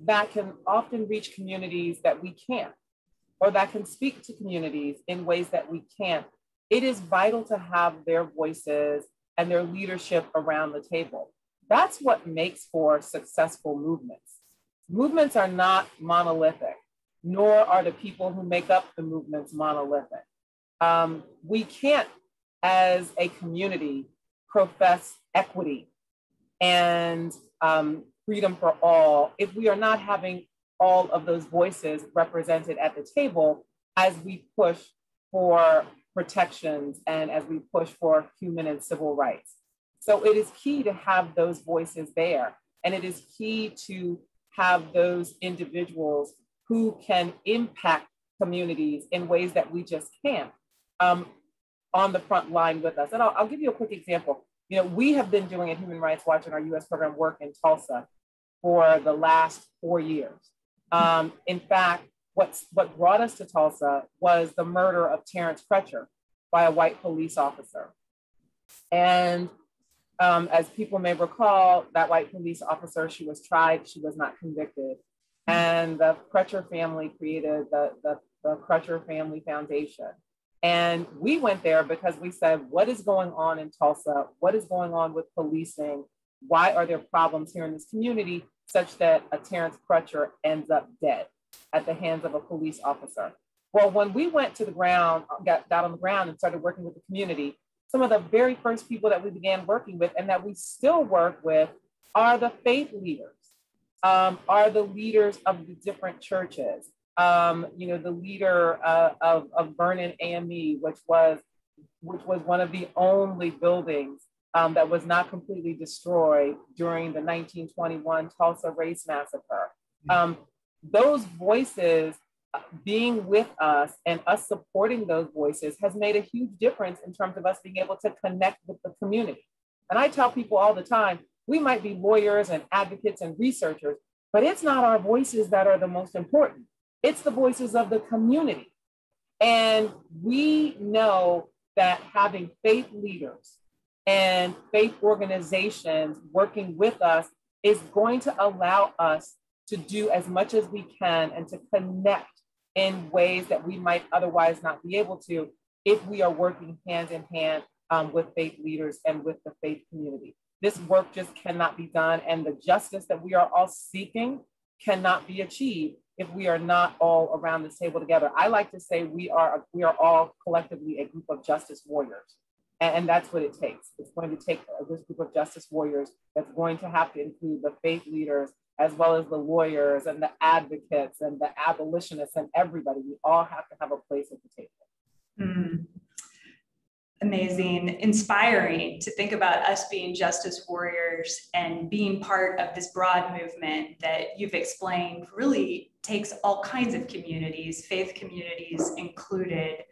that can often reach communities that we can't, or that can speak to communities in ways that we can't. It is vital to have their voices and their leadership around the table. That's what makes for successful movements. Movements are not monolithic, nor are the people who make up the movements monolithic. Um, we can't, as a community, profess equity and um, freedom for all if we are not having all of those voices represented at the table as we push for protections and as we push for human and civil rights. So it is key to have those voices there. And it is key to have those individuals who can impact communities in ways that we just can't um, on the front line with us. And I'll, I'll give you a quick example. You know, we have been doing at Human Rights Watch and our US program work in Tulsa for the last four years. Um, in fact, what's, what brought us to Tulsa was the murder of Terence Crutcher by a white police officer. And um, as people may recall, that white police officer, she was tried, she was not convicted. And the Crutcher family created the, the, the Crutcher Family Foundation. And we went there because we said, what is going on in Tulsa? What is going on with policing? Why are there problems here in this community such that a Terence Crutcher ends up dead at the hands of a police officer? Well, when we went to the ground, got, got on the ground and started working with the community, some of the very first people that we began working with and that we still work with are the faith leaders, um, are the leaders of the different churches. Um, you know, the leader uh, of, of Vernon AME, which was which was one of the only buildings um, that was not completely destroyed during the 1921 Tulsa race massacre. Um, those voices being with us and us supporting those voices has made a huge difference in terms of us being able to connect with the community. And I tell people all the time, we might be lawyers and advocates and researchers, but it's not our voices that are the most important. It's the voices of the community. And we know that having faith leaders and faith organizations working with us is going to allow us to do as much as we can and to connect in ways that we might otherwise not be able to if we are working hand in hand um, with faith leaders and with the faith community. This work just cannot be done, and the justice that we are all seeking cannot be achieved if we are not all around this table together. I like to say we are we are all collectively a group of justice warriors, and, that's what it takes. It's going to take this group of justice warriors that's going to have to include the faith leaders as well as the lawyers and the advocates and the abolitionists and everybody. We all have to have a place at the table. Mm. Amazing, inspiring to think about us being justice warriors and being part of this broad movement that you've explained really takes all kinds of communities, faith communities included.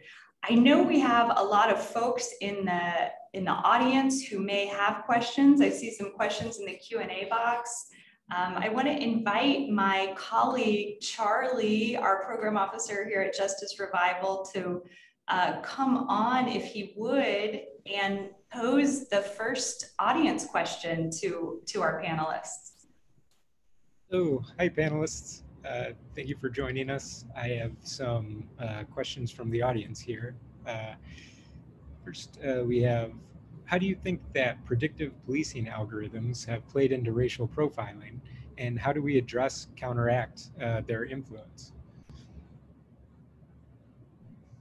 I know we have a lot of folks in the in the audience who may have questions. I see some questions in the Q&A box. Um, I want to invite my colleague, Charlie, our program officer here at Justice Revival, to uh, come on if he would and pose the first audience question to, to our panelists. Oh, hi panelists. Uh, thank you for joining us. I have some uh, questions from the audience here. Uh, first, uh, we have how do you think that predictive policing algorithms have played into racial profiling, and how do we address, counteract uh, their influence?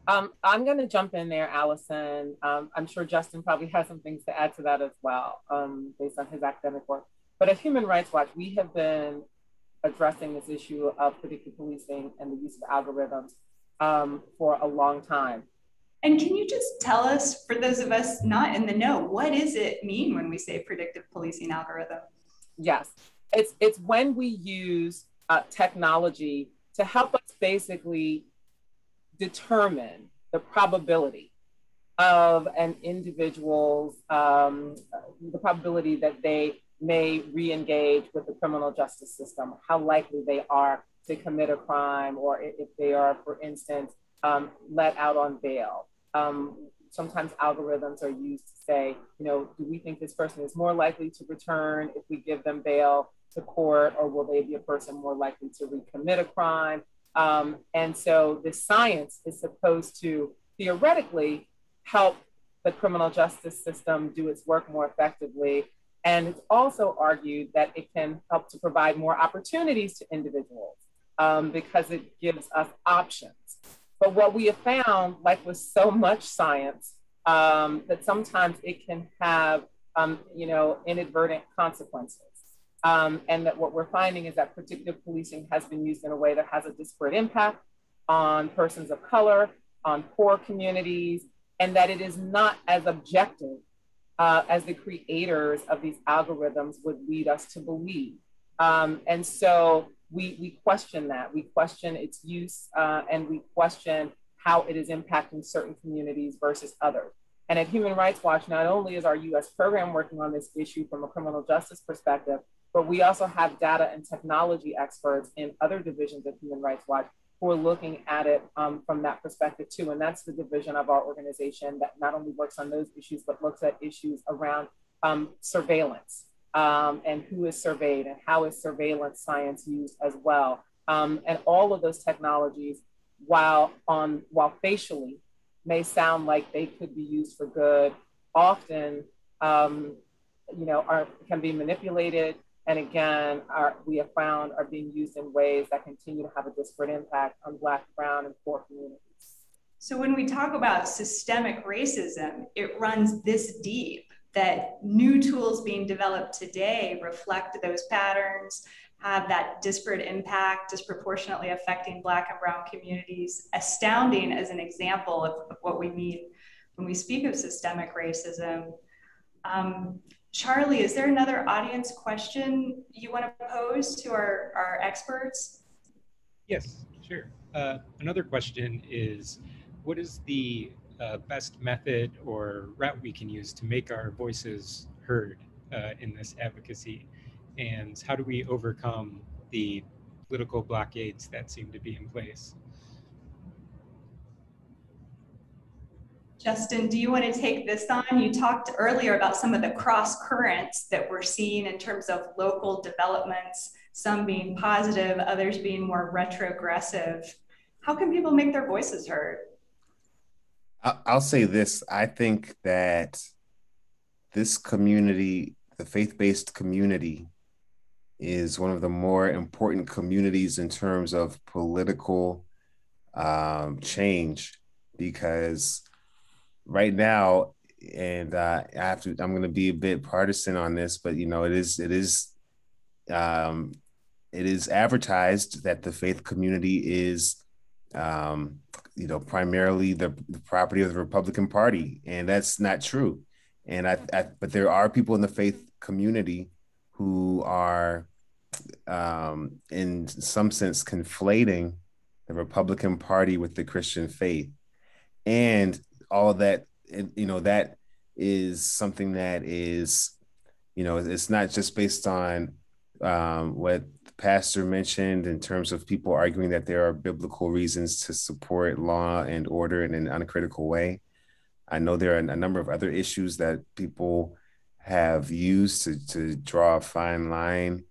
Um, I'm going to jump in there, Allison. Um, I'm sure Justin probably has some things to add to that as well, um, based on his academic work. But at Human Rights Watch, we have been addressing this issue of predictive policing and the use of algorithms um, for a long time. And can you just tell us, for those of us not in the know, what does it mean when we say predictive policing algorithm? Yes, it's it's when we use uh, technology to help us basically determine the probability of an individual's um, the probability that they may re-engage with the criminal justice system, how likely they are to commit a crime, or if they are, for instance, um, let out on bail. Um, sometimes algorithms are used to say, you know, do we think this person is more likely to return if we give them bail to court, or will they be a person more likely to recommit a crime? Um, and so the science is supposed to theoretically help the criminal justice system do its work more effectively. And it's also argued that it can help to provide more opportunities to individuals um, because it gives us options. But what we have found, like with so much science, um, that sometimes it can have, um, you know, inadvertent consequences. Um, and that what we're finding is that predictive policing has been used in a way that has a disparate impact on persons of color, on poor communities, and that it is not as objective uh, as the creators of these algorithms would lead us to believe. Um, and so we, we question that. We question its use uh, and we question how it is impacting certain communities versus others. And at Human Rights Watch, not only is our US program working on this issue from a criminal justice perspective, but we also have data and technology experts in other divisions of Human Rights Watch who are looking at it um, from that perspective too. And that's the division of our organization that not only works on those issues, but looks at issues around um, surveillance um, and who is surveyed and how is surveillance science used as well. Um, and all of those technologies, while on while facially may sound like they could be used for good, often um, you know are can be manipulated and again, are, we have found are being used in ways that continue to have a disparate impact on Black, Brown, and poor communities. So when we talk about systemic racism, it runs this deep that new tools being developed today reflect those patterns, have that disparate impact, disproportionately affecting Black and Brown communities, astounding as an example of, of what we mean when we speak of systemic racism. Um, Charlie, is there another audience question you want to pose to our, our experts? Yes, sure. Uh, another question is, what is the uh, best method or route we can use to make our voices heard uh, in this advocacy? And how do we overcome the political blockades that seem to be in place? Justin, do you want to take this on? You talked earlier about some of the cross currents that we're seeing in terms of local developments, some being positive, others being more retrogressive. How can people make their voices heard? I'll say this I think that this community, the faith based community, is one of the more important communities in terms of political um, change because right now, and uh, I have to, I'm going to be a bit partisan on this, but you know, it is, it is, um, it is advertised that the faith community is, um, you know, primarily the, the property of the Republican Party, and that's not true. And I, I but there are people in the faith community who are, um, in some sense, conflating the Republican Party with the Christian faith. And all of that you know that is something that is you know it's not just based on um, what the pastor mentioned in terms of people arguing that there are biblical reasons to support law and order in an uncritical way. I know there are a number of other issues that people have used to, to draw a fine line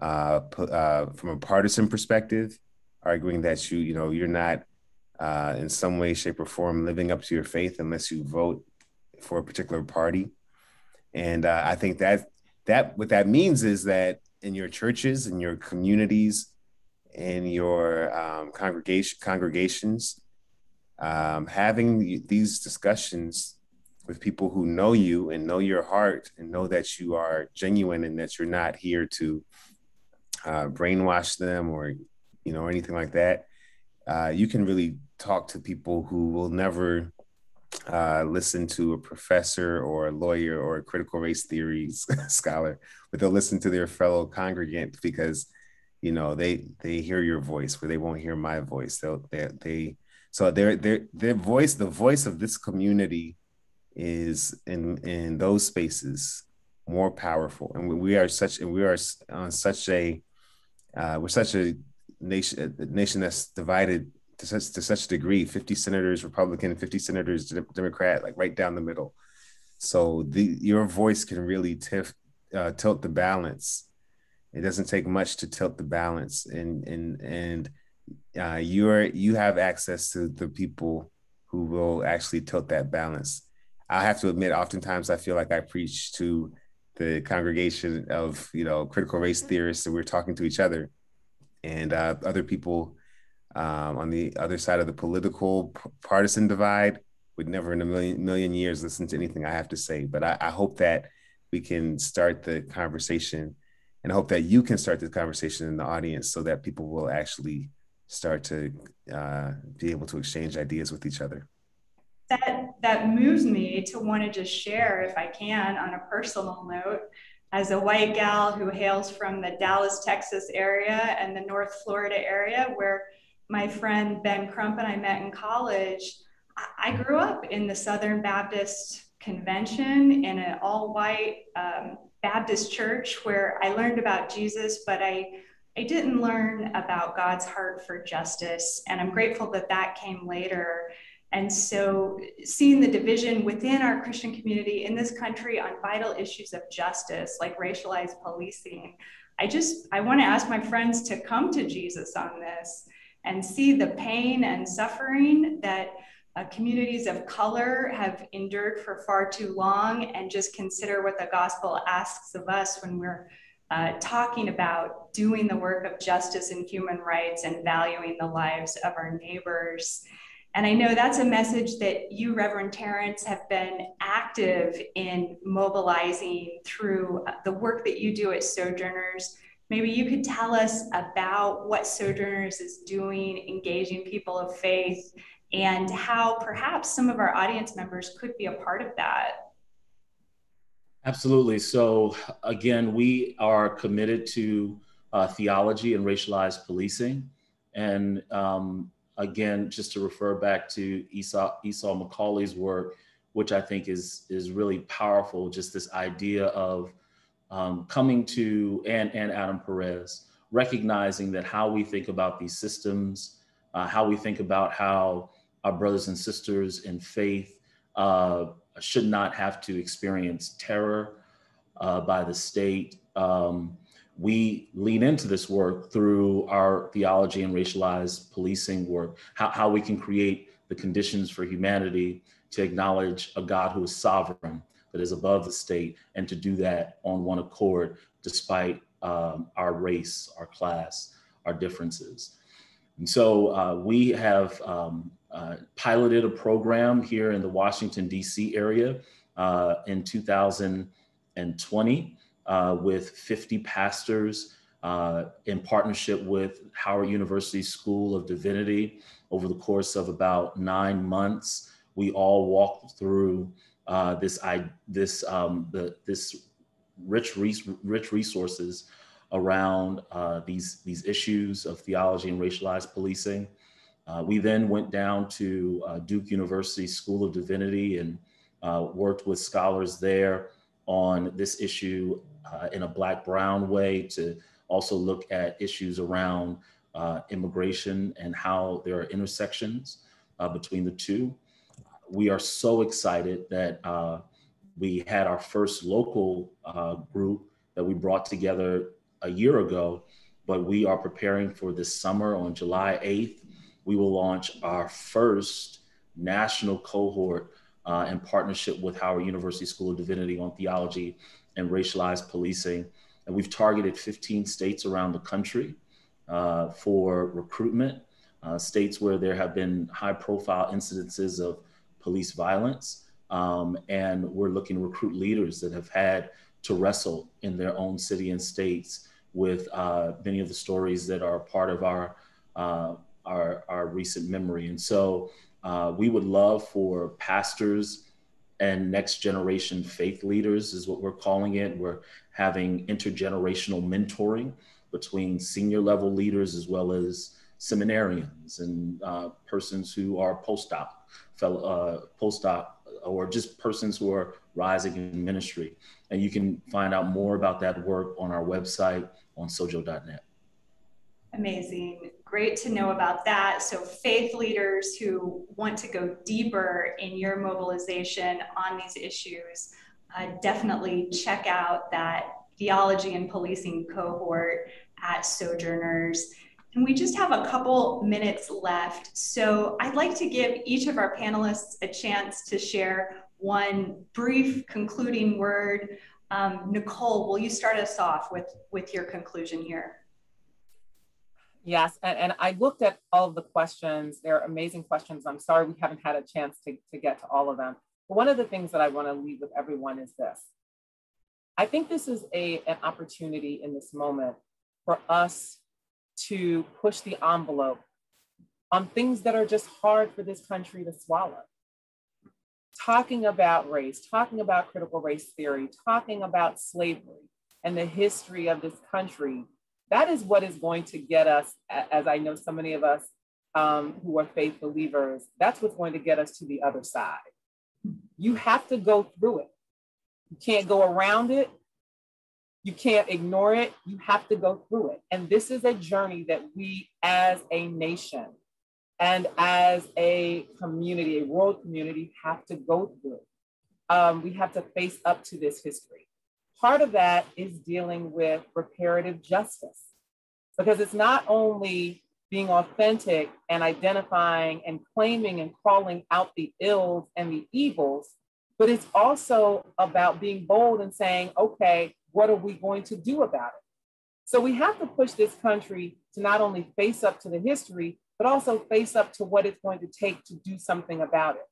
uh, uh, from a partisan perspective arguing that you you know you're not uh, in some way, shape, or form living up to your faith unless you vote for a particular party. And uh, I think that that what that means is that in your churches, in your communities, in your um, congregation congregations, um, having these discussions with people who know you and know your heart and know that you are genuine and that you're not here to uh, brainwash them or you know anything like that uh, you can really talk to people who will never uh, listen to a professor or a lawyer or a critical race theory scholar, but they'll listen to their fellow congregant because you know they they hear your voice, where they won't hear my voice. They'll they they so their their their voice, the voice of this community, is in in those spaces more powerful. And we are such, and we are on such a, uh, we're such a nation, a nation that's divided to such to such a degree. Fifty senators Republican, fifty senators Democrat, like right down the middle. So the your voice can really uh, tilt the balance. It doesn't take much to tilt the balance, and and and uh, you're you have access to the people who will actually tilt that balance. I have to admit, oftentimes I feel like I preach to the congregation of you know critical race theorists, and we're talking to each other, and uh, other people um, on the other side of the political partisan divide would never in a million million years listen to anything I have to say. But I, I hope that we can start the conversation, and I hope that you can start the conversation in the audience, so that people will actually start to uh, be able to exchange ideas with each other. That that moves me to want to just share, if I can, on a personal note. As a white gal who hails from the Dallas, Texas area and the North Florida area, where my friend Ben Crump and I met in college, I grew up in the Southern Baptist Convention in an all white um, Baptist church where I learned about Jesus, but I, I didn't learn about God's heart for justice. And I'm grateful that that came later. And so, seeing the division within our Christian community in this country on vital issues of justice, like racialized policing, I just I want to ask my friends to come to Jesus on this and see the pain and suffering that uh, communities of color have endured for far too long and just consider what the gospel asks of us when we're uh, talking about doing the work of justice and human rights and valuing the lives of our neighbors. And I know that's a message that you, Reverend Terrance, have been active in mobilizing through uh, the work that you do at Sojourners Maybe you could tell us about what Sojourners is doing, engaging people of faith, and how perhaps some of our audience members could be a part of that. Absolutely. So, again, we are committed to uh, theology and racialized policing. And um, again, just to refer back to Esau, Esau McCaulley's work, which I think is, is really powerful, just this idea of um, coming to, and, and Adam Perez, recognizing that how we think about these systems, uh, how we think about how our brothers and sisters in faith uh, should not have to experience terror uh, by the state. Um, we lean into this work through our theology and racialized policing work, how, how we can create the conditions for humanity to acknowledge a God who is sovereign, that is above the state and to do that on one accord despite um, our race, our class, our differences. And so uh, we have um, uh, piloted a program here in the Washington, D.C. area uh, in 2020 uh, with 50 pastors uh, in partnership with Howard University School of Divinity over the course of about nine months. We all walked through uh, this I this um, the this rich rich resources around uh, these these issues of theology and racialized policing. Uh, we then went down to uh, Duke University School of Divinity and uh, worked with scholars there on this issue uh, in a black brown way to also look at issues around immigration and how there are intersections between the two we are so excited that uh, we had our first local uh, group that we brought together a year ago, but we are preparing for this summer on July 8th. We will launch our first national cohort uh, in partnership with Howard University School of Divinity on theology and racialized policing. And we've targeted 15 states around the country uh, for recruitment, uh, states where there have been high profile incidences of police violence. Um, and we're looking to recruit leaders that have had to wrestle in their own city and states with uh, many of the stories that are part of our, uh, our, our, recent memory. And so uh, we would love for pastors and next generation faith leaders, is what we're calling it. We're having intergenerational mentoring between senior level leaders as well as seminarians and uh, persons who are postdoc fellow uh, postdoc or just persons who are rising in ministry. And you can find out more about that work on our website on sojo.net. Amazing. Great to know about that. So, faith leaders who want to go deeper in your mobilization on these issues, uh, definitely check out that theology and policing cohort at Sojourners. And we just have a couple minutes left. So I'd like to give each of our panelists a chance to share one brief concluding word. Um, Nicole, will you start us off with, with your conclusion here? Yes, and, and I looked at all of the questions. They're amazing questions. I'm sorry we haven't had a chance to, to get to all of them. But one of the things that I want to leave with everyone is this. I think this is a, an opportunity in this moment for us to push the envelope on things that are just hard for this country to swallow. Talking about race, talking about critical race theory, talking about slavery and the history of this country, that is what is going to get us, as I know so many of us um, who are faith believers, that's what's going to get us to the other side. You have to go through it. You can't go around it. You can't ignore it. You have to go through it. And this is a journey that we as a nation and as a community, a world community, have to go through. Um, we have to face up to this history. Part of that is dealing with reparative justice, because it's not only being authentic and identifying and claiming and calling out the ills and the evils, but it's also about being bold and saying, okay, what are we going to do about it? So we have to push this country to not only face up to the history, but also face up to what it's going to take to do something about it.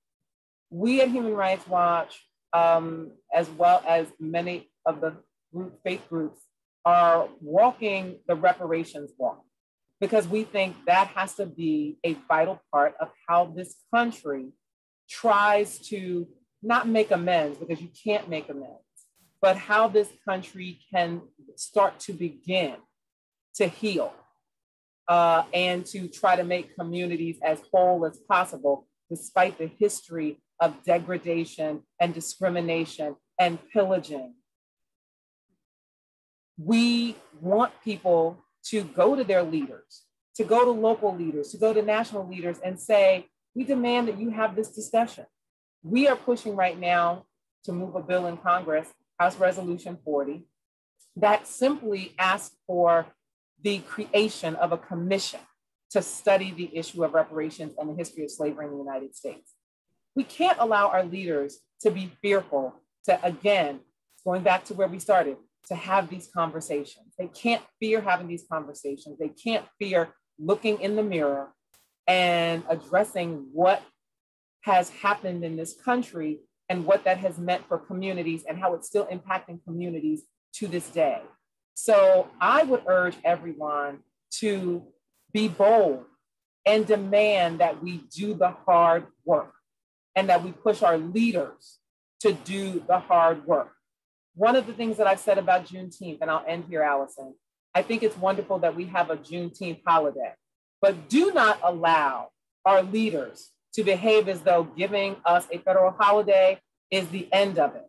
We at Human Rights Watch, um, as well as many of the group, faith groups, are walking the reparations walk because we think that has to be a vital part of how this country tries to not make amends because you can't make amends, but how this country can start to begin to heal uh, and to try to make communities as whole as possible, despite the history of degradation and discrimination and pillaging. We want people to go to their leaders, to go to local leaders, to go to national leaders and say, we demand that you have this discussion. We are pushing right now to move a bill in Congress House Resolution 40, that simply asked for the creation of a commission to study the issue of reparations and the history of slavery in the United States. We can't allow our leaders to be fearful to, again, going back to where we started, to have these conversations. They can't fear having these conversations. They can't fear looking in the mirror and addressing what has happened in this country and what that has meant for communities and how it's still impacting communities to this day. So I would urge everyone to be bold and demand that we do the hard work and that we push our leaders to do the hard work. One of the things that I've said about Juneteenth, and I'll end here, Allison, I think it's wonderful that we have a Juneteenth holiday, but do not allow our leaders to behave as though giving us a federal holiday is the end of it.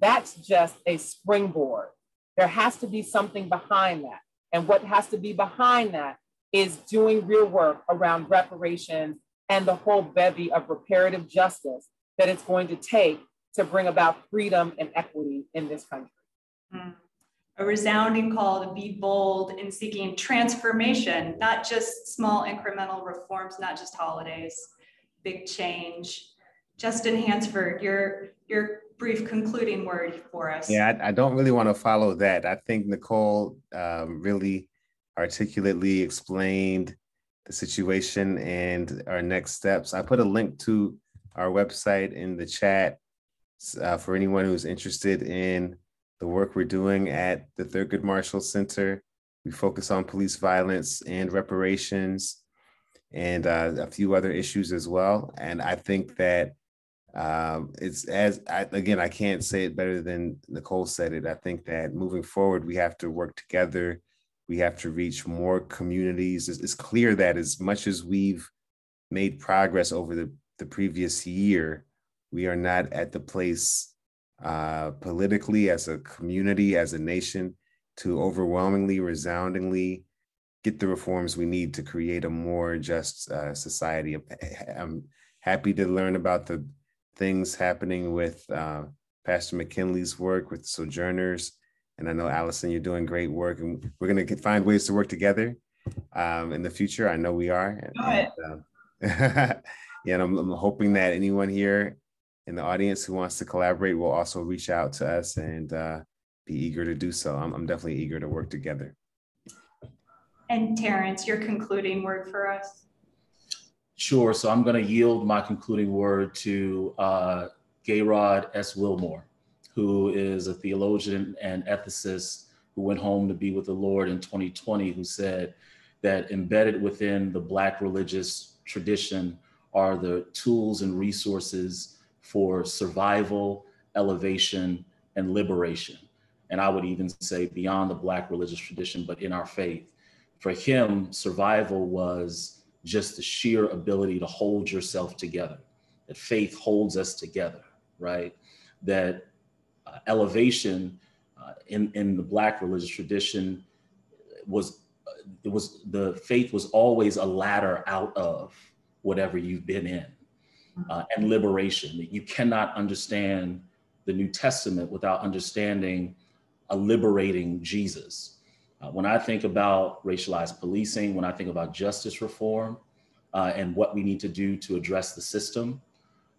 That's just a springboard. There has to be something behind that. And what has to be behind that is doing real work around reparations and the whole bevy of reparative justice that it's going to take to bring about freedom and equity in this country. Mm. A resounding call to be bold in seeking transformation, not just small incremental reforms, not just holidays big change. Justin Hansford, your your brief concluding word for us. Yeah, I, I don't really want to follow that. I think Nicole um, really articulately explained the situation and our next steps. I put a link to our website in the chat uh, for anyone who's interested in the work we're doing at the Thurgood Marshall Center. We focus on police violence and reparations and uh, a few other issues as well. And I think that um, it's as I, again, I can't say it better than Nicole said it. I think that moving forward, we have to work together. We have to reach more communities. It's, it's clear that as much as we've made progress over the, the previous year we are not at the place uh, politically, as a community, as a nation, to overwhelmingly, resoundingly get the reforms we need to create a more just uh, society. I'm happy to learn about the things happening with uh, Pastor McKinley's work with Sojourners. And I know, Allison, you're doing great work, and we're going to find ways to work together um, in the future. I know we are. And, uh, yeah, and I'm, I'm hoping that anyone here in the audience who wants to collaborate will also reach out to us and uh, be eager to do so. I'm, I'm definitely eager to work together. And Terrance, your concluding word for us? Sure. So I'm going to yield my concluding word to uh, Gayraud S. Wilmore, who is a theologian and ethicist who went home to be with the Lord in 2020, who said that embedded within the Black religious tradition are the tools and resources for survival, elevation, and liberation. And I would even say beyond the Black religious tradition, but in our faith. For him, survival was just the sheer ability to hold yourself together, that faith holds us together, right? That uh, elevation uh, in, in the Black religious tradition was, uh, it was, the faith was always a ladder out of whatever you've been in. Uh, and liberation. that You cannot understand the New Testament without understanding a liberating Jesus. Uh, when I think about racialized policing, when I think about justice reform uh, and what we need to do to address the system,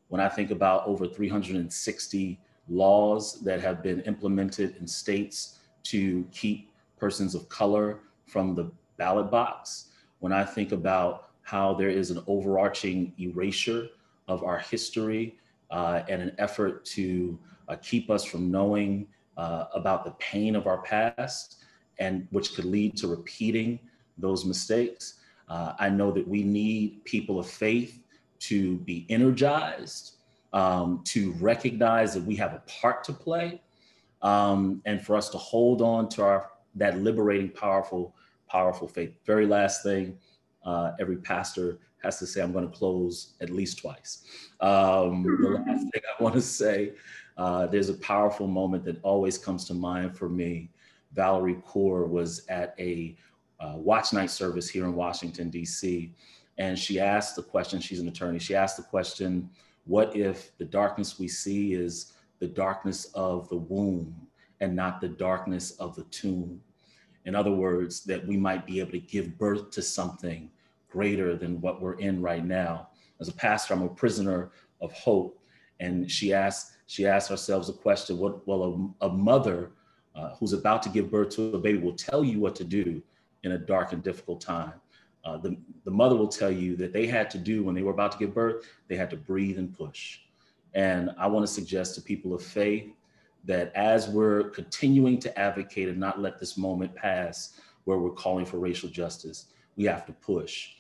when I think about over 360 laws that have been implemented in states to keep persons of color from the ballot box, when I think about how there is an overarching erasure of our history uh, and an effort to uh, keep us from knowing uh, about the pain of our past and which could lead to repeating those mistakes. Uh, I know that we need people of faith to be energized, um, to recognize that we have a part to play, um, and for us to hold on to our that liberating, powerful, powerful faith. Very last thing, uh, every pastor has to say, I'm going to close at least twice. Um, the last thing I want to say, uh, there's a powerful moment that always comes to mind for me Valerie Kaur was at a uh, watch night service here in Washington, D.C. And she asked the question, she's an attorney, she asked the question, what if the darkness we see is the darkness of the womb and not the darkness of the tomb? In other words, that we might be able to give birth to something greater than what we're in right now. As a pastor, I'm a prisoner of hope. And she asked, she asked ourselves a question, what, well, a, a mother uh, who's about to give birth to a baby will tell you what to do in a dark and difficult time. Uh, the, the mother will tell you that they had to do when they were about to give birth, they had to breathe and push. And I want to suggest to people of faith that as we're continuing to advocate and not let this moment pass where we're calling for racial justice, we have to push.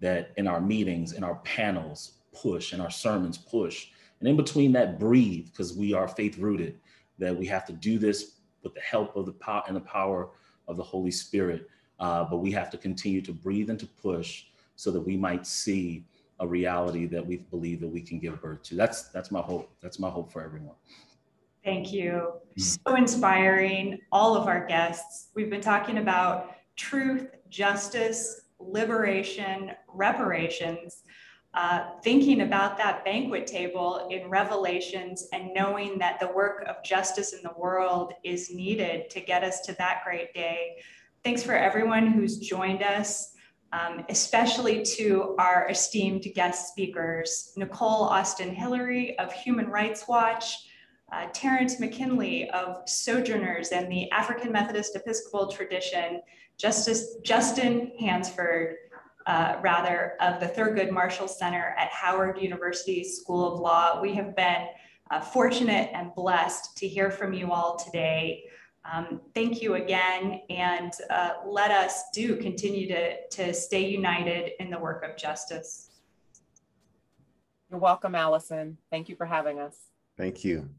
That in our meetings, in our panels, push, in our sermons, push. And in between that, breathe, because we are faith rooted, that we have to do this with the help of the power and the power of the Holy Spirit. Uh, but we have to continue to breathe and to push so that we might see a reality that we believe that we can give birth to. That's that's my hope. That's my hope for everyone. Thank you. So inspiring, all of our guests. We've been talking about truth, justice, liberation, reparations uh, thinking about that banquet table in Revelations and knowing that the work of justice in the world is needed to get us to that great day. Thanks for everyone who's joined us, um, especially to our esteemed guest speakers, Nicole Austin Hillery of Human Rights Watch, uh, Terrance McKinley of Sojourners and the African Methodist Episcopal tradition, Justice Justin Hansford, uh, rather, of the Thurgood Marshall Center at Howard University School of Law. We have been uh, fortunate and blessed to hear from you all today. Um, thank you again, and uh, let us do continue to, to stay united in the work of justice. You're welcome, Allison. Thank you for having us. Thank you.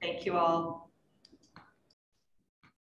Thank you all.